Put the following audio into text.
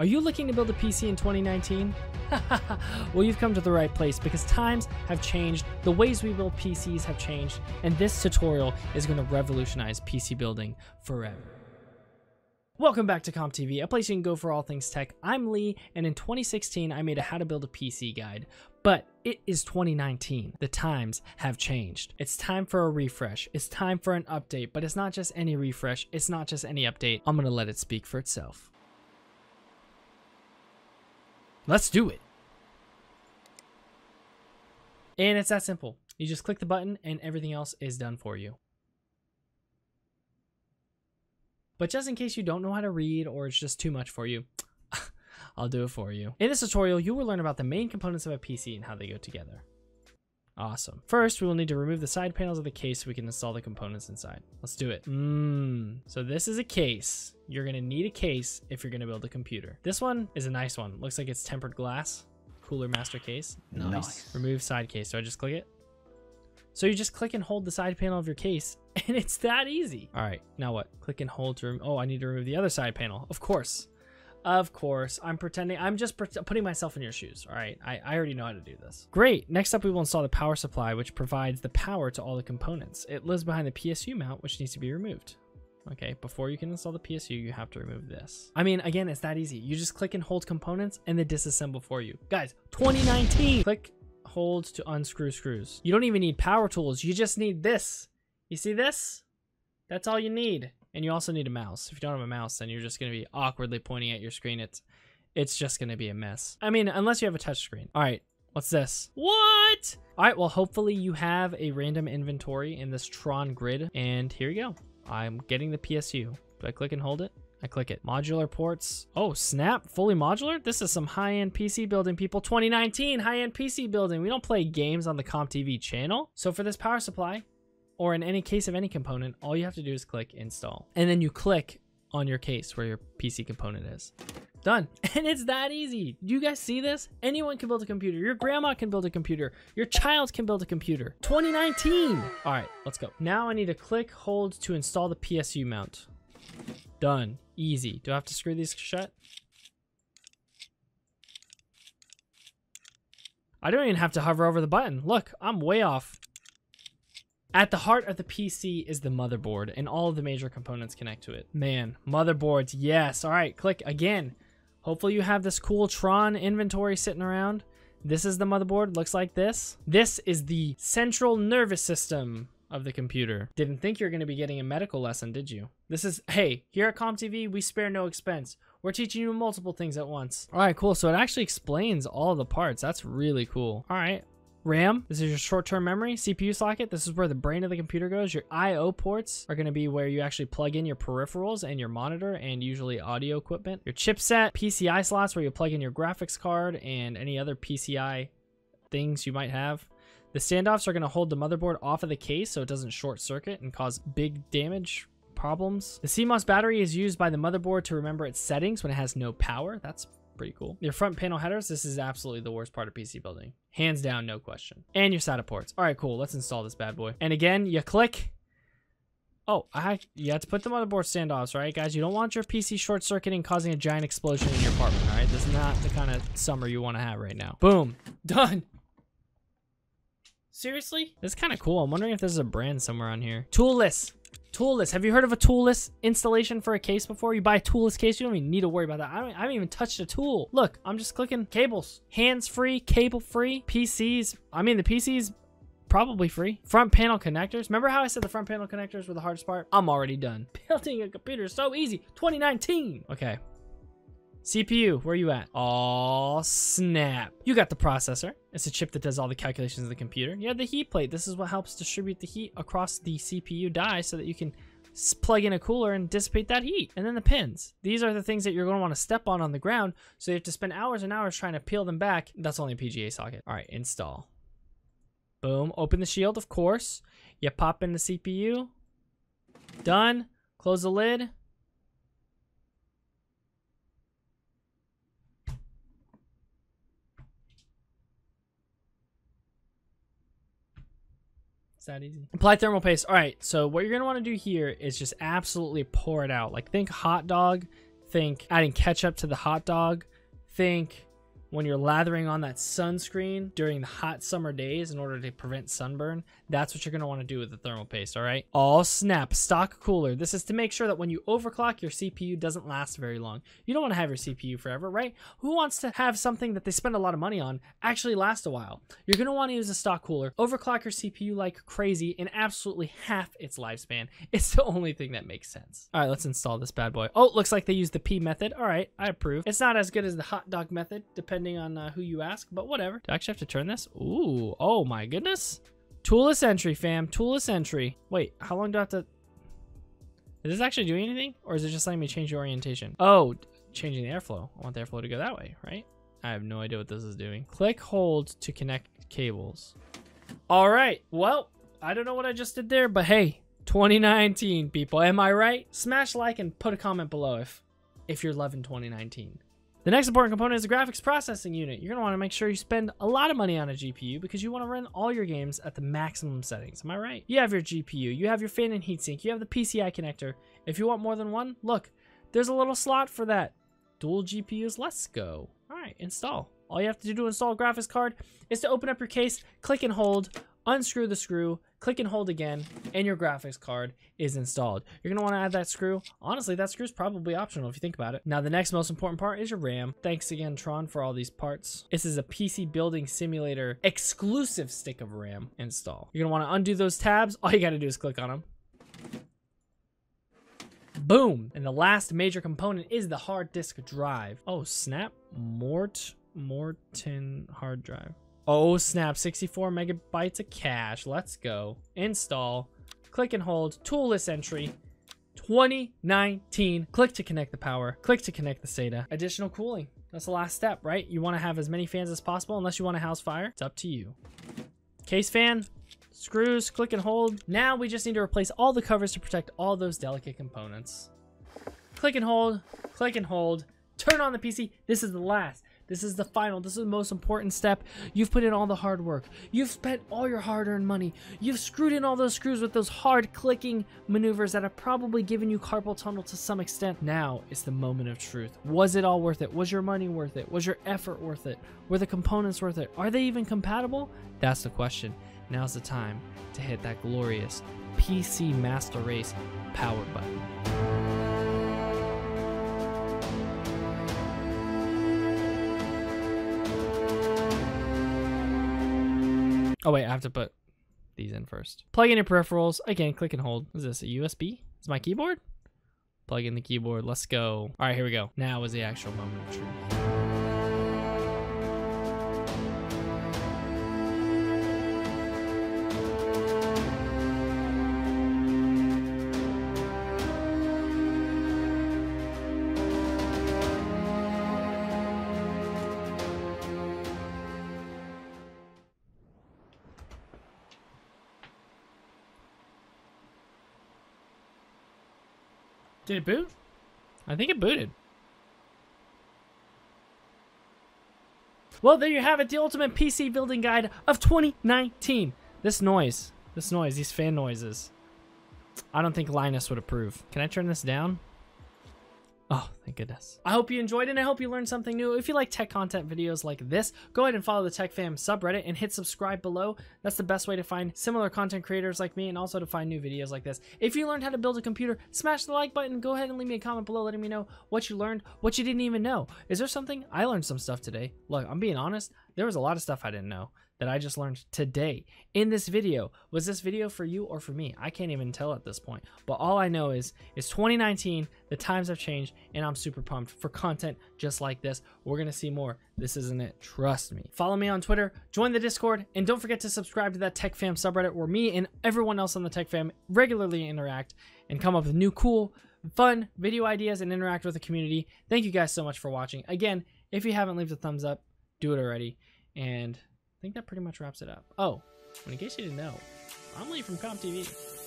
Are you looking to build a PC in 2019? well, you've come to the right place because times have changed, the ways we build PCs have changed, and this tutorial is going to revolutionize PC building forever. Welcome back to CompTV, a place you can go for all things tech. I'm Lee, and in 2016, I made a how to build a PC guide. But it is 2019. The times have changed. It's time for a refresh. It's time for an update, but it's not just any refresh. It's not just any update. I'm going to let it speak for itself. Let's do it. And it's that simple. You just click the button and everything else is done for you. But just in case you don't know how to read or it's just too much for you, I'll do it for you. In this tutorial, you will learn about the main components of a PC and how they go together. Awesome. First, we will need to remove the side panels of the case so we can install the components inside. Let's do it. Mmm. So this is a case. You're gonna need a case if you're gonna build a computer. This one is a nice one. Looks like it's tempered glass. Cooler master case. Nice. nice. Remove side case. So I just click it? So you just click and hold the side panel of your case and it's that easy. All right, now what? Click and hold to, remove. oh, I need to remove the other side panel. Of course. Of course, I'm pretending, I'm just putting myself in your shoes, all right? I, I already know how to do this. Great, next up we will install the power supply, which provides the power to all the components. It lives behind the PSU mount, which needs to be removed. Okay, before you can install the PSU, you have to remove this. I mean, again, it's that easy. You just click and hold components and they disassemble for you. Guys, 2019! Click, hold to unscrew screws. You don't even need power tools, you just need this. You see this? That's all you need. And you also need a mouse. If you don't have a mouse, then you're just going to be awkwardly pointing at your screen. It's it's just going to be a mess. I mean, unless you have a touch screen. All right, what's this? What? All right, well, hopefully you have a random inventory in this Tron grid. And here you go. I'm getting the PSU. Do I click and hold it? I click it. Modular ports. Oh, snap. Fully modular? This is some high-end PC building, people. 2019 high-end PC building. We don't play games on the CompTV channel. So for this power supply, or in any case of any component, all you have to do is click install. And then you click on your case where your PC component is. Done. And it's that easy. Do you guys see this? Anyone can build a computer. Your grandma can build a computer. Your child can build a computer. 2019. All right, let's go. Now I need to click, hold to install the PSU mount. Done. Easy. Do I have to screw these shut? I don't even have to hover over the button. Look, I'm way off. At the heart of the PC is the motherboard, and all of the major components connect to it. Man, motherboards, yes. All right, click again. Hopefully you have this cool Tron inventory sitting around. This is the motherboard, looks like this. This is the central nervous system of the computer. Didn't think you were going to be getting a medical lesson, did you? This is, hey, here at CompTV, we spare no expense. We're teaching you multiple things at once. All right, cool. So it actually explains all the parts. That's really cool. All right, RAM, this is your short-term memory. CPU socket, this is where the brain of the computer goes. Your I.O. ports are going to be where you actually plug in your peripherals and your monitor and usually audio equipment. Your chipset, PCI slots where you plug in your graphics card and any other PCI things you might have. The standoffs are going to hold the motherboard off of the case so it doesn't short circuit and cause big damage problems. The CMOS battery is used by the motherboard to remember its settings when it has no power. That's pretty cool. Your front panel headers, this is absolutely the worst part of PC building. Hands down, no question. And your SATA ports. All right, cool. Let's install this bad boy. And again, you click. Oh, I you have to put them on the motherboard standoffs, right, guys? You don't want your PC short circuiting causing a giant explosion in your apartment, all right? This is not the kind of summer you want to have right now. Boom. Done. Seriously? This is kind of cool. I'm wondering if there's a brand somewhere on here. Toolless. Toolless. Have you heard of a toolless installation for a case before? You buy a toolless case, you don't even need to worry about that. I, don't, I haven't even touched a tool. Look, I'm just clicking cables. Hands-free, cable-free, PCs. I mean, the PCs probably free. Front panel connectors. Remember how I said the front panel connectors were the hardest part? I'm already done. Building a computer is so easy. 2019. Okay, CPU, where you at? Oh, snap. You got the processor. It's a chip that does all the calculations of the computer. You have the heat plate. This is what helps distribute the heat across the CPU die so that you can plug in a cooler and dissipate that heat. And then the pins. These are the things that you're going to want to step on on the ground, so you have to spend hours and hours trying to peel them back. That's only a PGA socket. All right, install. Boom. Open the shield, of course. You pop in the CPU. Done. Close the lid. That easy. Apply thermal paste. All right, so what you're gonna wanna do here is just absolutely pour it out. Like think hot dog, Think adding ketchup to the hot dog. Think when you're lathering on that sunscreen during the hot summer days in order to prevent sunburn, that's what you're want to do with the thermal paste, all right? All snap, stock cooler. This is to make sure that when you overclock, your CPU doesn't last very long. You don't want to have your CPU forever, right? Who wants to have something that they spend a lot of money on actually last a while? You're want to use a stock cooler, overclock your CPU like crazy, in absolutely half its lifespan. It's the only thing that makes sense. All right, let's install this bad boy. Oh, looks like they use the pea method. All right, I approve. It's not as good as the hot dog method, depending on uh, who you ask, but whatever. Do I actually have to turn this? Ooh, oh my goodness. Toolless entry, fam. Toolless entry. Wait, how long do I have to... Is this actually doing anything? Or is it just letting me change the orientation? Oh, changing the airflow. I want the airflow to go that way, right? I have no idea what this is doing. Click hold to connect cables. All right, well, I don't know what I just did there, but hey, 2019, people. Am I right? Smash like and put a comment below if, if you're loving 2019. The next important component is the graphics processing unit. You're want to make sure you spend a lot of money on a GPU because you want to run all your games at the maximum settings. Am I right? You have your GPU, you have your fan and heatsink, you have the PCI connector. If you want more than one, look, there's a little slot for that. Dual GPUs, let's go. All right, install. All you have to do to install a graphics card is to open up your case, click and hold, unscrew the screw, click and hold again, and your graphics card is installed. You're gonna wanna add that screw. Honestly, that screw is probably optional if you think about it. Now, the next most important part is your RAM. Thanks again, Tron, for all these parts. This is a PC Building Simulator exclusive stick of RAM install. You're gonna wanna undo those tabs. All you gotta do is click on them. Boom! And the last major component is the hard disk drive. Oh, snap. Mort, Morton hard drive. Oh snap, 64 megabytes of cache. Let's go. Install. Click and hold. Toolless entry. 2019. Click to connect the power. Click to connect the SATA. Additional cooling. That's the last step, right? You want to have as many fans as possible unless you want a house fire. It's up to you. Case fan. Screws. Click and hold. Now we just need to replace all the covers to protect all those delicate components. Click and hold. Click and hold. Turn on the PC. This is the last. This is the final. This is the most important step. You've put in all the hard work. You've spent all your hard-earned money. You've screwed in all those screws with those hard clicking maneuvers that have probably given you carpal tunnel to some extent. Now is the moment of truth. Was it all worth it? Was your money worth it? Was your effort worth it? Were the components worth it? Are they even compatible? That's the question. Now's the time to hit that glorious PC Master Race power button. Oh wait, I have to put these in first. Plug in your peripherals. Again, click and hold. Is this a USB? Is my keyboard? Plug in the keyboard. Let's go. All right, here we go. Now is the actual moment of truth. Did it boot? I think it booted. Well, there you have it, the ultimate PC building guide of 2019. This noise, this noise, these fan noises. I don't think Linus would approve. Can I turn this down? Thank goodness. I hope you enjoyed and I hope you learned something new. If you like tech content videos like this, go ahead and follow the Tech Fam subreddit and hit subscribe below. That's the best way to find similar content creators like me and also to find new videos like this. If you learned how to build a computer, smash the like button. Go ahead and leave me a comment below letting me know what you learned, what you didn't even know. Is there something? I learned some stuff today. Look, I'm being honest. There was a lot of stuff I didn't know that I just learned today in this video. Was this video for you or for me? I can't even tell at this point. But all I know is it's 2019, the times have changed, and I'm super pumped for content just like this. We're to see more. This isn't it. Trust me. Follow me on Twitter, join the Discord, and don't forget to subscribe to that Tech Fam subreddit where me and everyone else on the Tech Fam regularly interact and come up with new cool, fun video ideas and interact with the community. Thank you guys so much for watching. Again, if you haven't left a thumbs up, do it already. And I think that pretty much wraps it up. Oh, in case you didn't know, I'm Lee from CompTV.